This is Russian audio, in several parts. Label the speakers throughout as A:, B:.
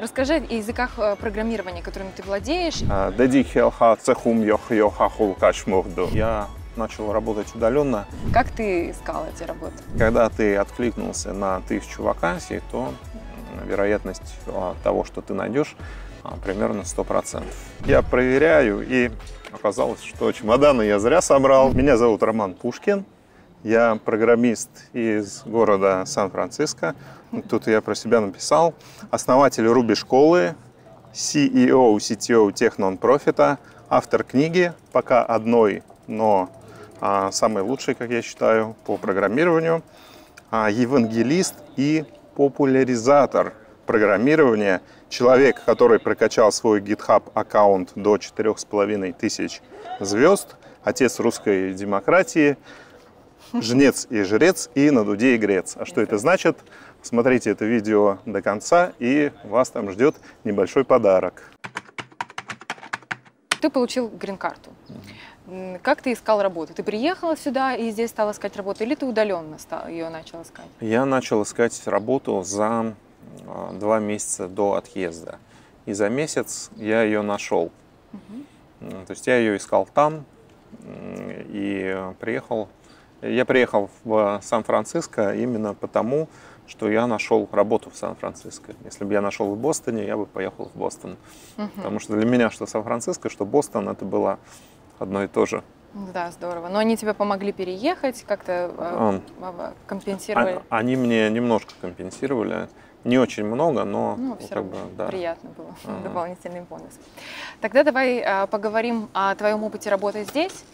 A: Расскажи о языках э, программирования, которыми ты владеешь.
B: А. Я начал работать удаленно.
A: Как ты искал эти работы?
B: Когда ты откликнулся на тысячу вакансий, то вероятность а, того, что ты найдешь, а, примерно 100%. Я проверяю, и оказалось, что чемоданы я зря собрал. Меня зовут Роман Пушкин. Я программист из города Сан-Франциско. Тут я про себя написал. Основатель Руби школы, CEO, CTO Тех Нон-Профита, автор книги, пока одной, но а, самой лучшей, как я считаю, по программированию, а, евангелист и популяризатор программирования, человек, который прокачал свой GitHub аккаунт до 4,5 тысяч звезд, отец русской демократии, жнец и жрец и на дуде и грец. А что это значит? Смотрите это видео до конца, и вас там ждет небольшой подарок.
A: Ты получил грин-карту. Как ты искал работу? Ты приехала сюда и здесь стал искать работу, или ты удаленно стал, ее начал искать?
B: Я начал искать работу за а, два месяца до отъезда. И за месяц я ее нашел. М, То есть я ее искал там и приехал. Я приехал в Сан-Франциско именно потому, что я нашел работу в Сан-Франциско. Если бы я нашел в Бостоне, я бы поехал в Бостон. Потому что для меня что Сан-Франциско, что Бостон, это было одно и то же.
A: Да, здорово. Но они тебе помогли переехать, как-то э,
B: А,
A: э, компенсировали?
B: А- Они мне немножко компенсировали. Не очень много, но
A: Ну, все равно
B: бы, да.
A: приятно было,
B: Ага.
A: дополнительный бонус. Тогда давай а, поговорим о твоем опыте работы здесь,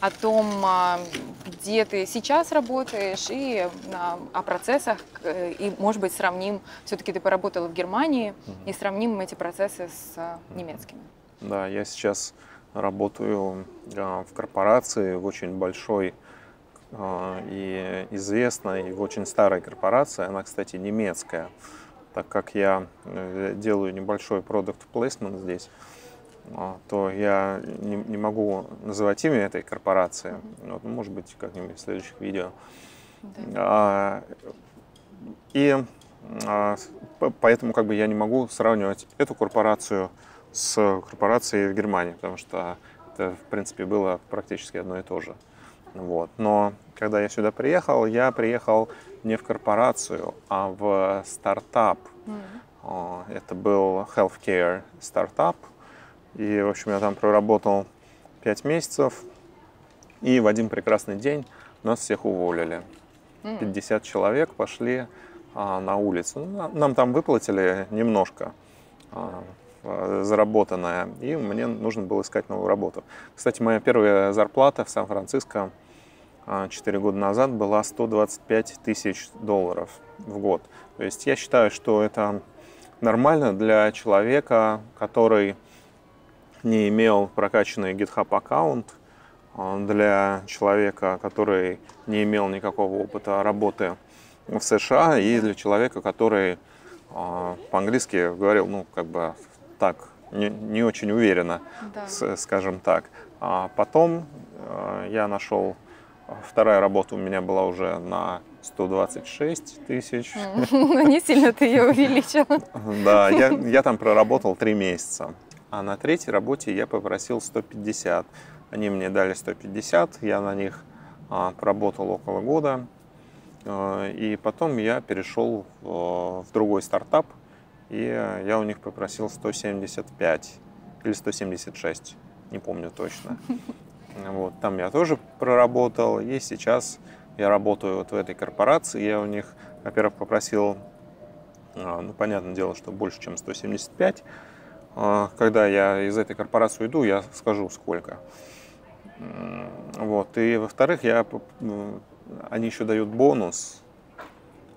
A: о том, а, где ты сейчас работаешь, и а, о процессах, э, и, может быть, сравним, все-таки ты поработала в Германии, и сравним эти процессы с а, немецкими.
B: Да, я сейчас работаю а, в корпорации, в очень большой и известной, и очень старой корпорации. Она, кстати, немецкая. Так как я э, делаю небольшой продукт placement здесь, а, то я не, не могу называть имя этой корпорации. Вот, ну, может быть, как-нибудь в следующих видео.
A: Да.
B: А, И а, поэтому как бы я не могу сравнивать эту корпорацию с корпорацией в Германии, потому что это, в принципе, было практически одно и то же. Вот. Но когда я сюда приехал, я приехал не в корпорацию, а в стартап. О, Это был healthcare стартап. И, в общем, я там проработал 5 месяцев. И в один прекрасный день нас всех уволили.
A: М.
B: 50 человек пошли а, на улицу. Ну, на- Нам там выплатили немножко а, а, заработанное, и мне нужно было искать новую работу. Кстати, моя первая зарплата в Сан-Франциско 4 года назад была 125 тысяч долларов в год. То есть я считаю, что это нормально для человека, который не имел прокачанный GitHub аккаунт, а, для человека, который не имел никакого опыта работы в США, и для человека, который а, по-английски говорил, ну, как бы так, не, не очень уверенно,
A: Да.
B: с- скажем так. А потом а, я нашел, вторая работа у меня была уже на 126 тысяч.
A: Ну, не сильно ты ее увеличила.
B: Да, я, я там проработал три месяца. А на третьей работе я попросил 150. Они мне дали 150, я на них а, проработал около года. А, и потом я перешел в, в другой стартап, и я у них попросил 175 или 176, не помню точно. Вот, там я тоже проработал, и сейчас я работаю вот в этой корпорации. Я у них, во-первых, попросил а, Ну, понятное дело, что больше, чем 175. А, Когда я из этой корпорации уйду, я скажу, сколько. Вот. И, во-вторых, я, они еще дают бонус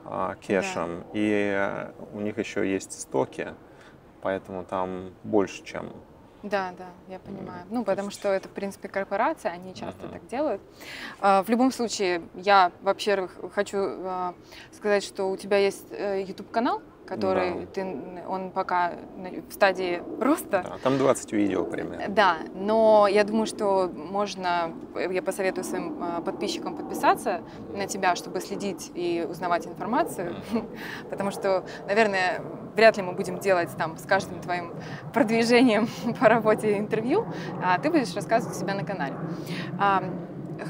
B: а, кешем, и э, у них еще есть стоки, поэтому там больше, чем...
A: Да, да, я понимаю. Ну,
B: то
A: потому
B: есть-
A: что это, в принципе, корпорация, они часто
B: Мгм.
A: так делают. А, В любом случае, я, во-первых, хочу а, сказать, что у тебя есть э, YouTube-канал, который
B: Да.
A: ты, он пока в стадии роста.
B: Да, там 20 видео примерно.
A: Да, но я думаю, что можно, я посоветую своим а, подписчикам подписаться на тебя, чтобы следить и узнавать информацию, потому что, наверное, вряд ли мы будем делать там с каждым твоим продвижением по работе интервью, а ты будешь рассказывать у себя на канале.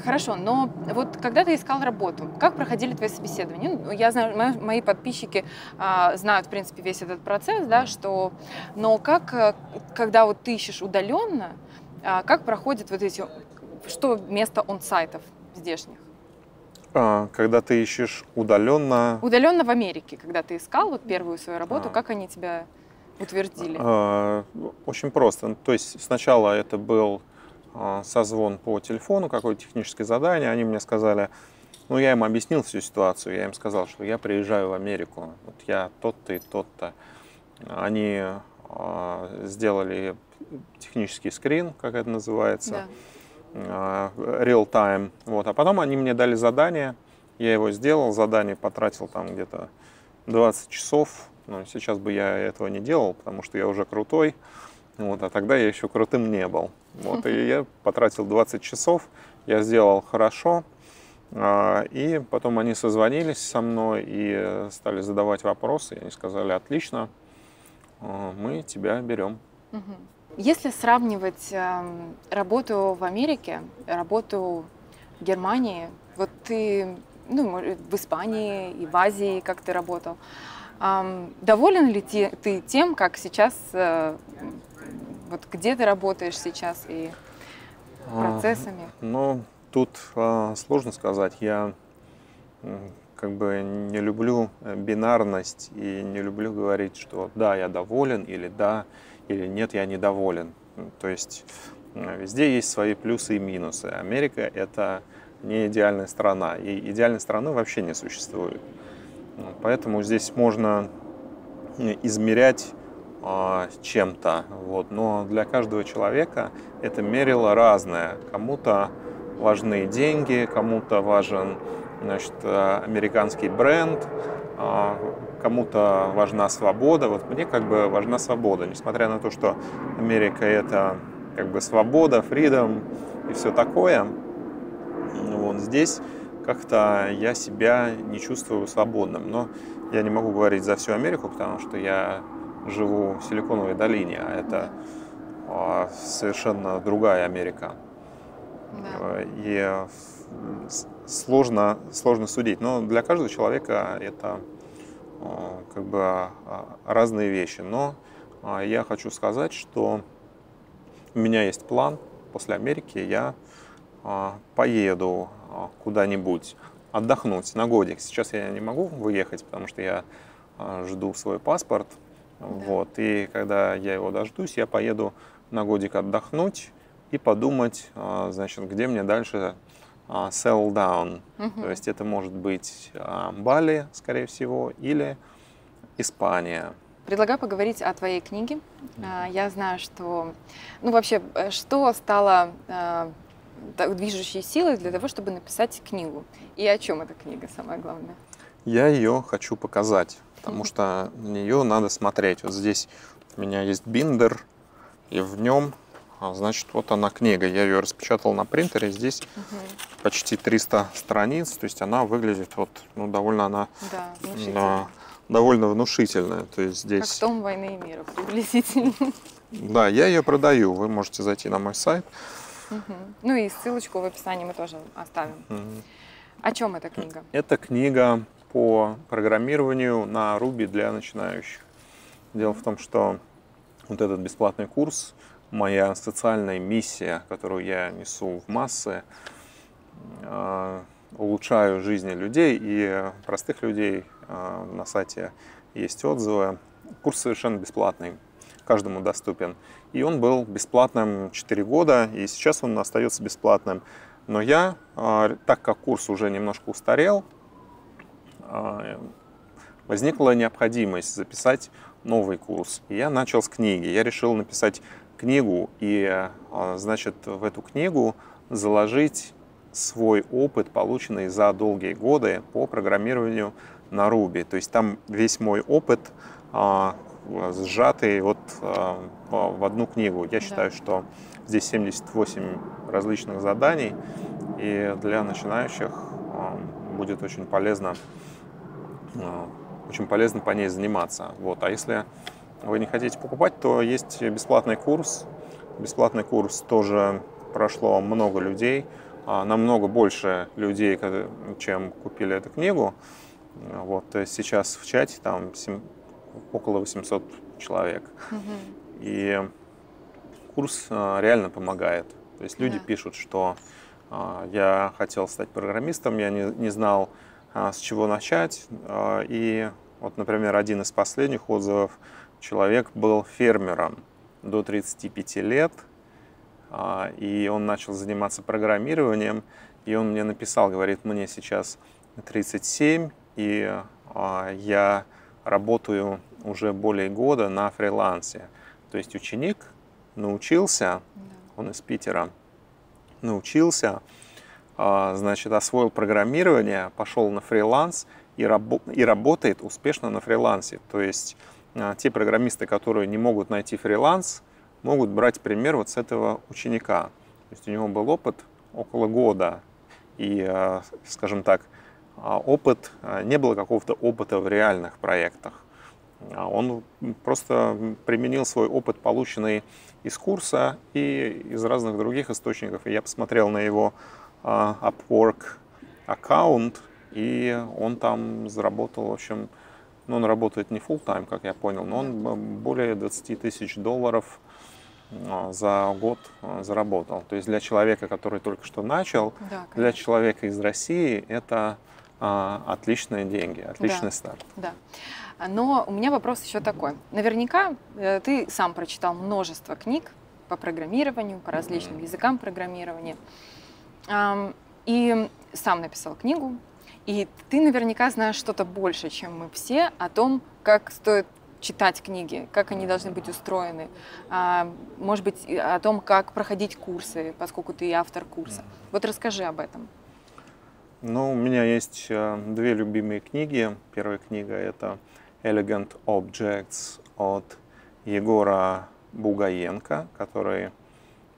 A: Хорошо, но вот когда ты искал работу, как проходили твои собеседования? Ну, я знаю, мои подписчики а, знают, в принципе, весь этот процесс, да, что, но как, э, когда вот ты ищешь удаленно, а, как проходят вот эти, что место он-сайтов здешних?
B: А, когда ты ищешь удаленно...
A: Удаленно в Америке, когда ты искал вот первую свою работу, а. как они тебя утвердили?
B: А, очень просто. То есть сначала это был созвон по телефону, какое-то техническое задание. Они мне сказали, ну, я им объяснил всю ситуацию. Я им сказал, что я приезжаю в Америку. Вот я тот-то и тот-то. Они э, сделали технический скрин, как это называется, да. э, real time. Вот. А потом они мне дали задание. Я его сделал, задание потратил там где-то 20 часов. Но сейчас бы я этого не делал, потому что я уже крутой. Вот, а тогда я еще крутым не был. Вот, и я потратил 20 часов, я сделал хорошо, а, и потом они созвонились со мной и стали задавать вопросы. И они сказали, отлично, а, мы тебя берем.
A: Если сравнивать эм, работу в Америке, работу в Германии, вот ты ну, в Испании и в Азии, как ты работал, доволен ли ты тем, как сейчас э, вот где ты работаешь сейчас и процессами?
B: А, ну, тут а, сложно сказать. Я как бы не люблю э, бинарность и не люблю говорить, что да, я доволен или да, или нет, я недоволен. То есть везде есть свои плюсы и минусы. Америка — это не идеальная страна, и идеальной страны вообще не существует. Поэтому здесь можно измерять а, чем-то. Вот. Но для каждого человека это мерило разное. Кому-то важны деньги, кому-то важен значит, американский бренд, а, кому-то важна свобода. Вот мне как бы важна свобода, несмотря на то, что Америка это как бы свобода, фридом и все такое. Вот здесь как-то я себя не чувствую свободным. Но я не могу говорить за всю Америку, потому что я живу в Силиконовой долине, а это а, совершенно другая Америка. Да. И сложно, сложно судить. Но для каждого человека это а, как бы а, разные вещи. Но я хочу сказать, что у меня есть план. После Америки я поеду куда-нибудь отдохнуть на годик. Сейчас я не могу выехать, потому что я жду свой паспорт. Вот. И когда я его дождусь, я поеду на годик отдохнуть и подумать, а, значит, где мне дальше а, sell down. Угу. То есть это может быть а, Бали, скорее всего, или Испания.
A: Предлагаю поговорить о твоей книге. Я знаю, что, ну вообще, э, что стало движущей силой для того, чтобы написать книгу? И о чем эта книга, самое главное?
B: Я ее хочу показать потому что на нее надо смотреть. Вот здесь у меня есть биндер, и в нем, а, значит, вот она книга. Я ее распечатал на принтере. Здесь угу. почти 300 страниц, то есть она выглядит вот, ну, довольно она...
A: Да,
B: довольно внушительная. То есть здесь...
A: Как том «Войны и мира» приблизительно.
B: Да, я ее продаю. Вы можете зайти на мой сайт.
A: Угу. Ну и ссылочку в описании мы тоже оставим. Угу. О чем эта книга?
B: Это книга по программированию на Ruby для начинающих. Дело в том, что вот этот бесплатный курс, моя социальная миссия, которую я несу в массы, э, улучшаю жизни людей и простых людей. Э, на сайте есть отзывы. Курс совершенно бесплатный, каждому доступен. И он был бесплатным 4 года, и сейчас он остается бесплатным. Но я, э, так как курс уже немножко устарел, возникла необходимость записать новый курс. И я начал с книги. Я решил написать книгу и, а, значит, в эту книгу заложить свой опыт, полученный за долгие годы по программированию на Ruby. То есть там весь мой опыт а, сжатый вот в одну книгу. Я считаю, да. что здесь 78 различных заданий, и для начинающих будет очень полезно очень полезно по ней заниматься. Вот. А если вы не хотите покупать, то есть бесплатный курс. Бесплатный курс тоже прошло много людей, а, намного больше людей, чем купили эту книгу. Вот сейчас в чате там около 800 человек. Угу. И курс а, реально помогает. То есть люди да. пишут, что я хотел стать программистом, я не, не знал, с чего начать. И вот, например, один из последних отзывов, человек был фермером до 35 лет, и он начал заниматься программированием, и он мне написал, говорит, мне сейчас 37, и я работаю уже более года на фрилансе. То есть ученик научился, он из Питера, научился, а, значит, освоил программирование, пошел на фриланс и, рабо- и работает успешно на фрилансе. То есть а, те программисты, которые не могут найти фриланс, могут брать пример вот с этого ученика. То есть у него был опыт около года, и, а, скажем так, опыт, не было какого-то опыта в реальных проектах. А он просто применил свой опыт, полученный из курса и из разных других источников. И я посмотрел на его а, Upwork аккаунт, и он там заработал, в общем, ну, он работает не full time, как я понял, но он более 20 тысяч долларов а, за год заработал. То есть для человека, который только что начал, да, для человека из России это а, отличные деньги, отличный да, старт.
A: Да. Но у меня вопрос еще такой. Наверняка э, ты сам прочитал множество книг по программированию, по различным mm-hmm. языкам программирования. И сам написал книгу. И ты наверняка знаешь что-то больше, чем мы все, о том, как стоит читать книги, как они должны быть устроены, а, может быть, о том, как проходить курсы, поскольку ты автор курса. Вот расскажи об этом.
B: Ну, у меня есть э, две любимые книги. Первая книга это Elegant Objects от Егора Бугаенко, который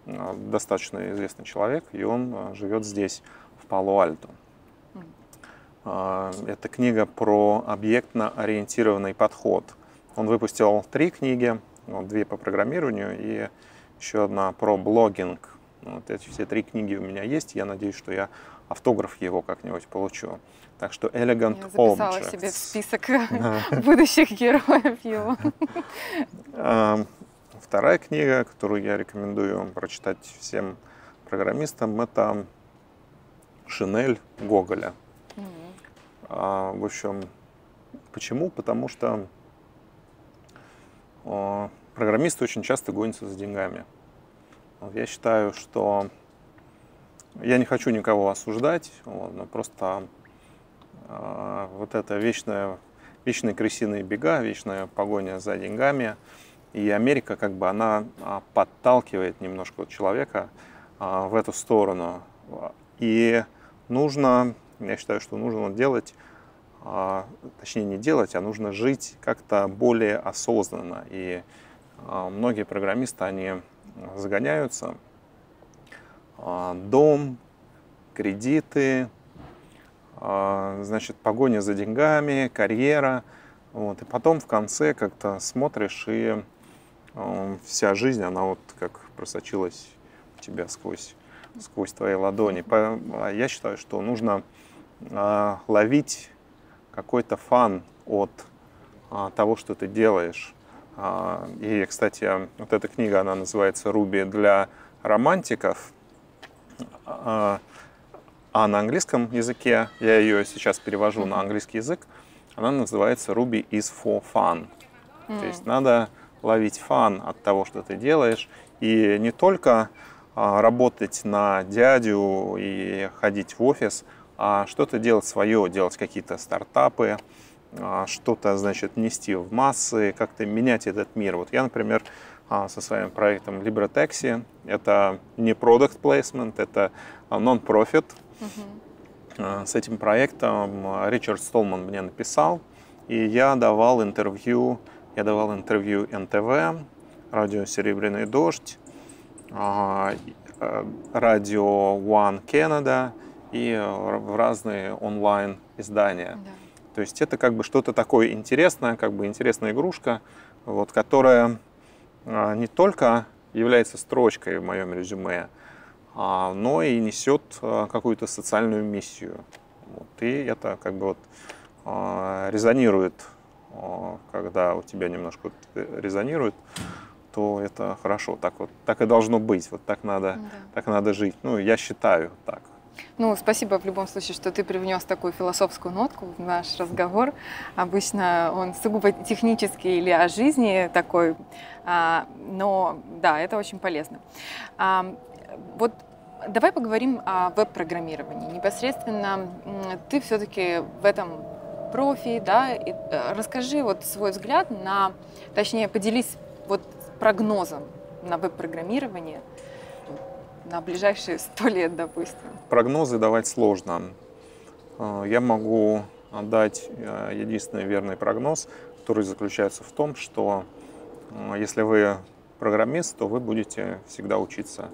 B: достаточно известный человек, и он э, живет здесь, в Пало-Альто. Это книга про объектно-ориентированный подход. Он выпустил три книги, две по программированию и еще одна про блогинг. Вот эти все три книги у меня есть. Я надеюсь, что я автограф его как-нибудь получу. Так что Elegant Я записала
A: Objects. себе в список будущих героев его.
B: Вторая книга, которую я рекомендую прочитать всем программистам, это Шинель Гоголя. А, в общем, почему? Потому что программисты очень часто гонятся за деньгами. Я считаю, что я не хочу никого осуждать, вот, но просто э, вот это вечная, вечные крысиные бега, вечная погоня за деньгами, и Америка как бы она а, подталкивает немножко человека а, в эту сторону. И нужно, я считаю, что нужно делать, а, точнее не делать, а нужно жить как-то более осознанно. И многие программисты, они загоняются дом, кредиты, значит, погоня за деньгами, карьера. Вот. И потом в конце как-то смотришь, и вся жизнь, она вот как просочилась в тебя сквозь, сквозь твои ладони. Я считаю, что нужно ловить какой-то фан от того, что ты делаешь. И, кстати, вот эта книга, она называется «Руби для романтиков». А, а на английском языке, я ее сейчас перевожу на английский язык, она называется Ruby is for fun. Mm. То есть надо ловить фан от того, что ты делаешь, и не только а, работать на дядю и ходить в офис, а что-то делать свое, делать какие-то стартапы, а, что-то, значит, нести в массы, как-то менять этот мир. Вот я, например, а, со своим проектом LibreTaxi. Это не product placement, это non-profit. Uh-huh. С этим проектом Ричард Столман мне написал, и я давал интервью, я давал интервью НТВ, радио «Серебряный дождь», э, радио One Canada и в разные онлайн издания. Да. То есть это как бы что-то такое интересное, как бы интересная игрушка, вот, которая а, не только является строчкой в моем резюме, а, но и несет а, какую-то социальную миссию. Вот, и это как бы вот а, резонирует, а, когда у тебя немножко резонирует, то это хорошо. Так вот, так и должно быть. Вот так надо, да. так надо жить. Ну, я считаю так.
A: Ну, спасибо в любом случае, что ты привнес такую философскую нотку в наш разговор. Обычно он сугубо технический или о жизни такой, а, но да, это очень полезно. А, вот давай поговорим о веб-программировании. Непосредственно ты все-таки в этом профи, да, и, э, расскажи вот свой взгляд на, точнее, поделись вот прогнозом на веб-программирование на ближайшие сто лет, допустим?
B: Прогнозы давать сложно. А, я могу дать э, единственный верный прогноз, который заключается в том, что э, если вы программист, то вы будете всегда учиться.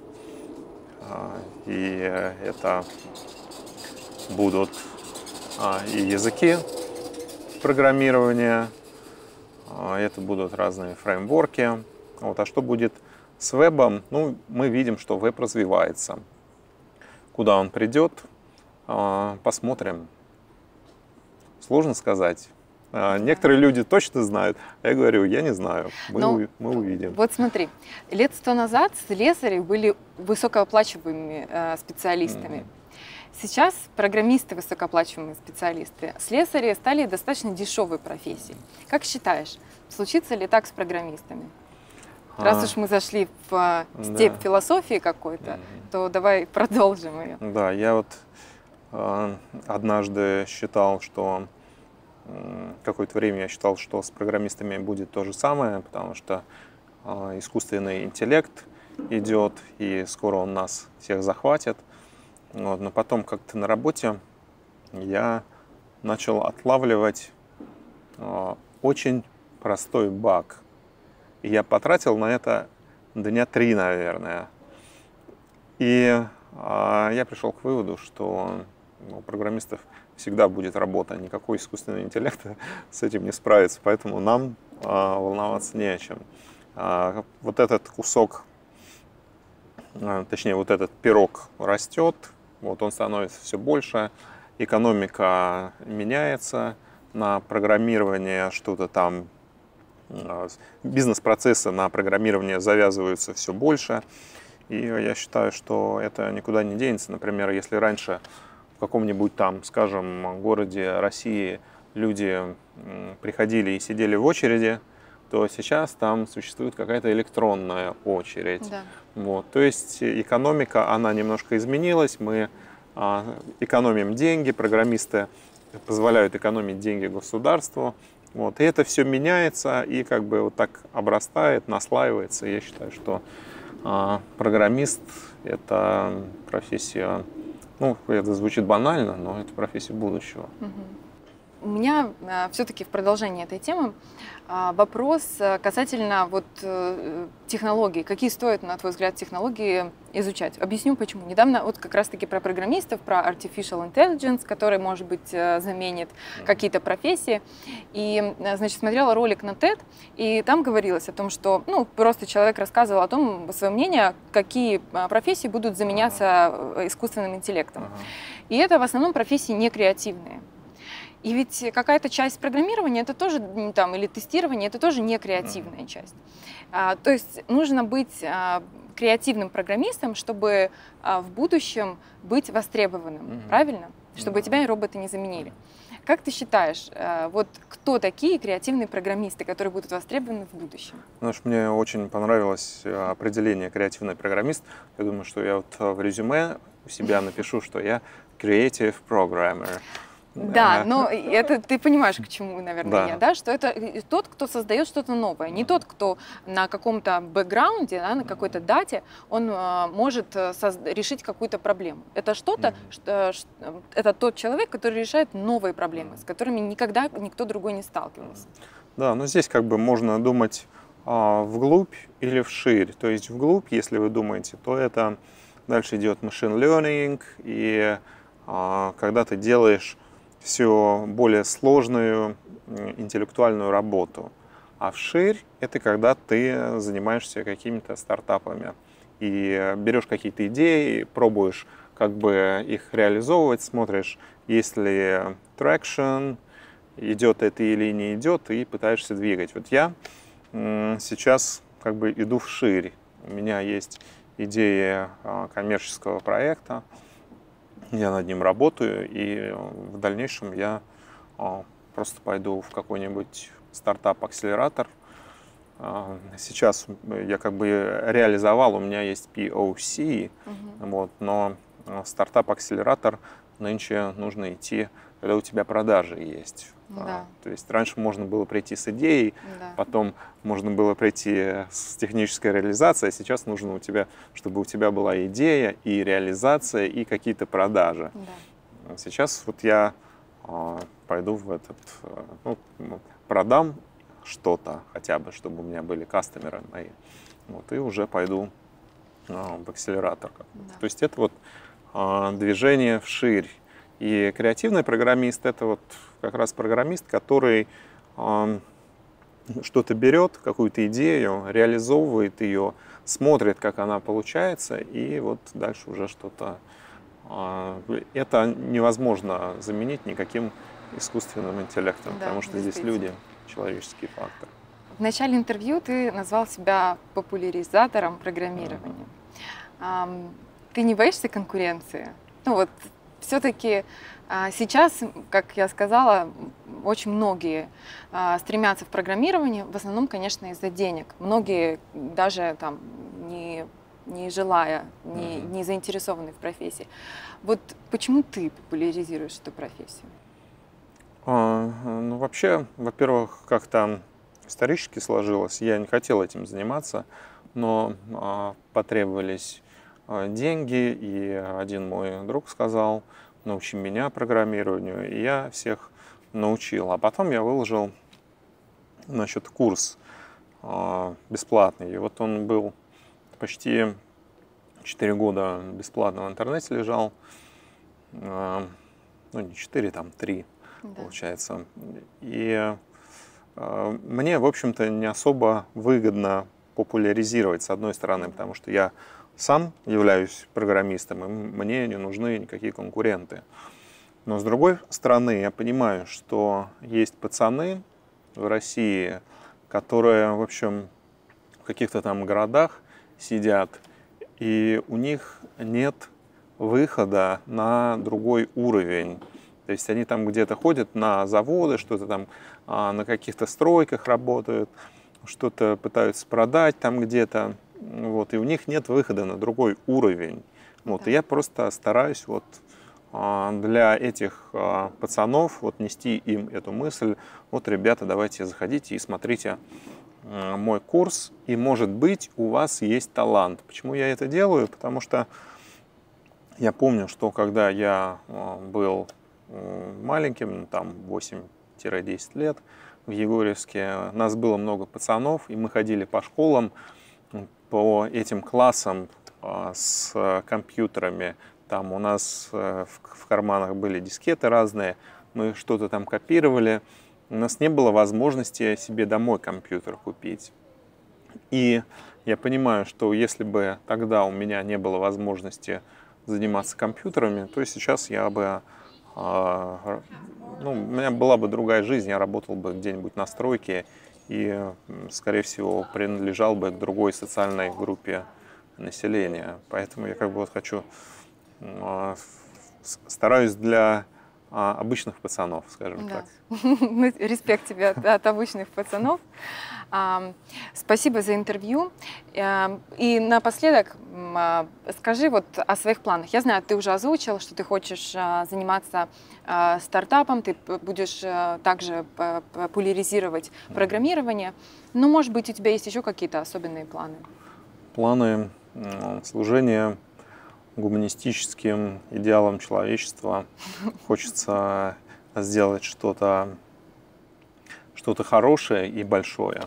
B: И это будут и языки программирования, это будут разные фреймворки. Вот. А что будет с вебом, ну, мы видим, что веб развивается. Куда он придет, а, посмотрим. Сложно сказать. А, некоторые люди точно знают, а я говорю, я не знаю, мы, Но, ну, мы увидим.
A: Вот смотри, лет сто назад слесари были высокооплачиваемыми э, специалистами. Mm. Сейчас программисты высокооплачиваемые специалисты, слесари стали достаточно дешевой профессией. Как считаешь, случится ли так с программистами? Раз а, уж мы зашли в а, степь да. философии какой-то, mm то давай продолжим ее.
B: Да, я вот э, однажды считал, что э, какое-то время я считал, что с программистами будет то же самое, потому что э, искусственный интеллект идет, и скоро он нас всех захватит. Вот, но потом как-то на работе я начал отлавливать э, очень простой баг – и я потратил на это дня три, наверное. И а, я пришел к выводу, что у программистов всегда будет работа, никакой искусственный интеллект с этим не справится, поэтому нам а, волноваться не о чем. А, вот этот кусок, а, точнее вот этот пирог растет, вот он становится все больше, экономика меняется, на программирование что-то там а, бизнес-процессы на программирование завязываются все больше. И я считаю, что это никуда не денется. Например, если раньше в каком-нибудь там, скажем, городе России люди приходили и сидели в очереди, то сейчас там существует какая-то электронная очередь. Да. Вот. То есть экономика, она немножко изменилась, мы а, экономим деньги, программисты позволяют экономить деньги государству, вот. И это все меняется и как бы вот так обрастает, наслаивается. Я считаю, что а, программист – это профессия, ну, это звучит банально, но это профессия будущего.
A: Угу. У меня а, все-таки в продолжении этой темы вопрос э, касательно вот э, технологий. Какие стоят, на твой взгляд, технологии изучать? Объясню почему. Недавно вот как раз-таки про программистов, про artificial intelligence, который, может быть, э, заменит какие-то профессии. И, значит, смотрела ролик на TED, и там говорилось о том, что, ну, просто человек рассказывал о том, свое мнение, какие профессии будут заменяться искусственным интеллектом. И это в основном профессии не креативные. И ведь какая-то часть программирования это тоже там или тестирования это тоже не креативная часть. А, то есть нужно быть а, креативным программистом, чтобы а, в будущем быть востребованным, mm-hmm. правильно? Чтобы mm-hmm. тебя роботы не заменили. Как ты считаешь, а, вот кто такие креативные программисты, которые будут востребованы в будущем?
B: Знаешь, мне очень понравилось а, определение креативный программист. Я думаю, что я вот в резюме у себя напишу, что я creative programmer.
A: Да, но это ты понимаешь, к чему, наверное, да. я, да, что это тот, кто создает что-то новое, не тот, кто на каком-то бэкграунде, да, на какой-то дате, он а, может э, решить какую-то проблему. Это что-то, что, это тот человек, который решает новые проблемы, с которыми никогда никто другой не сталкивался.
B: Да, но здесь как бы можно думать а, вглубь или вширь. То есть вглубь, если вы думаете, то это дальше идет machine learning, и а, когда ты делаешь все более сложную интеллектуальную работу. А вширь – это когда ты занимаешься какими-то стартапами и берешь какие-то идеи, пробуешь как бы их реализовывать, смотришь, есть ли traction, идет это или не идет, и пытаешься двигать. Вот я сейчас как бы иду вширь. У меня есть идея а, коммерческого проекта, я над ним работаю, и в дальнейшем я а, просто пойду в какой-нибудь стартап-акселератор. А, сейчас я как бы реализовал, у меня есть POC, угу. вот, но стартап-акселератор нынче нужно идти, когда у тебя продажи есть.
A: Да. А,
B: то есть раньше можно было прийти с идеей, да. потом можно было прийти с технической реализацией, а сейчас нужно у тебя, чтобы у тебя была идея и реализация и какие-то продажи. Да. Сейчас вот я а, пойду в этот, а, ну, продам что-то хотя бы, чтобы у меня были кастомеры мои, вот, и уже пойду а, в акселератор. Да. То есть это вот а, движение вширь. И креативный программист это вот как раз программист, который э, что-то берет, какую-то идею, реализовывает ее, смотрит, как она получается, и вот дальше уже что-то. Э, это невозможно заменить никаким искусственным интеллектом, да, потому что здесь люди, человеческий фактор.
A: В начале интервью ты назвал себя популяризатором программирования. Uh-huh. Ты не боишься конкуренции? Ну вот все-таки а, сейчас, как я сказала, очень многие а, стремятся в программирование, в основном, конечно, из-за денег. Многие даже там не, не желая, не, не заинтересованы в профессии. Вот почему ты популяризируешь эту профессию?
B: А, ну, вообще, во-первых, как там исторически сложилось, я не хотел этим заниматься, но а, потребовались деньги, и один мой друг сказал, научи меня программированию, и я всех научил. А потом я выложил значит, курс э, бесплатный. И вот он был почти 4 года бесплатно в интернете лежал. Э, ну, не 4, там 3, да. получается. И э, мне, в общем-то, не особо выгодно популяризировать, с одной стороны, потому что я сам являюсь программистом, и мне не нужны никакие конкуренты. Но с другой стороны, я понимаю, что есть пацаны в России, которые, в общем, в каких-то там городах сидят, и у них нет выхода на другой уровень. То есть они там где-то ходят на заводы, что-то там а, на каких-то стройках работают, что-то пытаются продать там где-то вот, и у них нет выхода на другой уровень. Вот, да. и я просто стараюсь вот а, для этих а, пацанов вот нести им эту мысль, вот, ребята, давайте заходите и смотрите а, мой курс, и, может быть, у вас есть талант. Почему я это делаю? Потому что я помню, что когда я был маленьким, там 8-10 лет, в Егорьевске, нас было много пацанов, и мы ходили по школам, по этим классам а, с компьютерами. Там у нас э, в карманах были дискеты разные, мы что-то там копировали. У нас не было возможности себе домой компьютер купить. И я понимаю, что если бы тогда у меня не было возможности заниматься компьютерами, то сейчас я бы, а, ну, у меня была бы другая жизнь, я работал бы где-нибудь на стройке и, скорее всего, принадлежал бы к другой социальной группе населения. Поэтому я как бы вот хочу, а, стараюсь для а, обычных пацанов, скажем да. так.
A: Ну, респект тебе от, от обычных пацанов. Спасибо за интервью. И напоследок а, скажи вот о своих планах. Я знаю, ты уже озвучил, что ты хочешь а, заниматься а, стартапом, ты будешь также популяризировать программирование. Но, может быть, у тебя есть еще какие-то особенные планы?
B: Планы служения гуманистическим идеалам человечества. Хочется сделать что-то что-то хорошее и большое.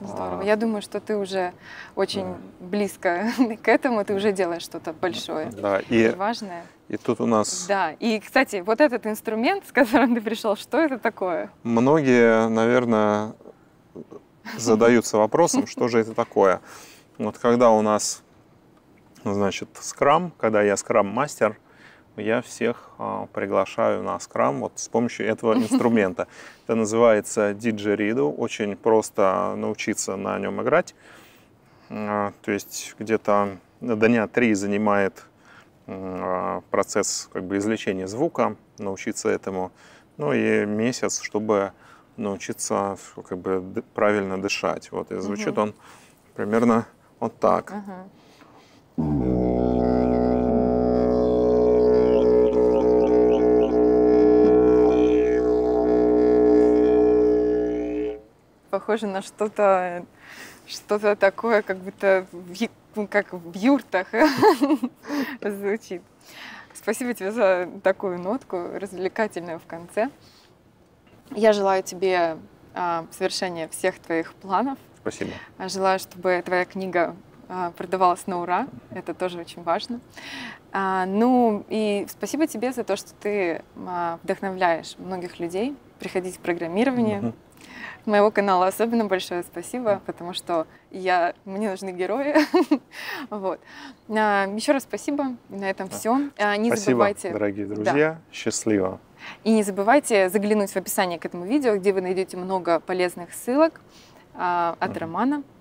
A: Здорово.
B: А.
A: Я думаю, что ты уже очень
B: Да.
A: близко к этому, ты уже делаешь что-то большое
B: Да,
A: и
B: и,
A: важное.
B: и тут у нас
A: Да. И, кстати, вот этот инструмент, с которым ты пришел, что это такое?
B: многие, наверное, задаются вопросом, что же это такое. Вот когда у нас, значит, скрам, когда я скрам-мастер, я всех а, приглашаю на скрам вот с помощью этого инструмента. Это называется диджериду. Очень просто научиться на нем играть. А, То есть где-то дня три занимает а, процесс как бы извлечения звука, научиться этому. Ну и месяц, чтобы научиться как бы правильно дышать. Вот и звучит
A: Мгм.
B: он примерно вот так.
A: Мгм. Похоже на что-то что-то такое, как будто в как в юртах звучит. Спасибо тебе за такую нотку, развлекательную в конце. Я желаю тебе а, совершения всех твоих планов.
B: Спасибо.
A: Желаю, чтобы твоя книга продавалась на ура. Это тоже очень важно. А, Ну и спасибо тебе за то, что ты а, вдохновляешь многих людей приходить в программирование.
B: Мгм.
A: Моего канала особенно большое спасибо, потому что я, мне нужны герои. вот. А, Еще раз спасибо. На этом
B: Да.
A: все. Не
B: Спасибо,
A: забывайте
B: дорогие друзья. Счастливо.
A: и не забывайте заглянуть в описание к этому видео, где вы найдете много полезных ссылок а, от
B: Мгм.
A: Романа а,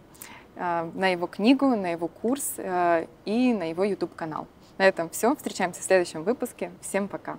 A: на его книгу, на его курс а, и на его YouTube канал. На этом все. Встречаемся в следующем выпуске. Всем пока.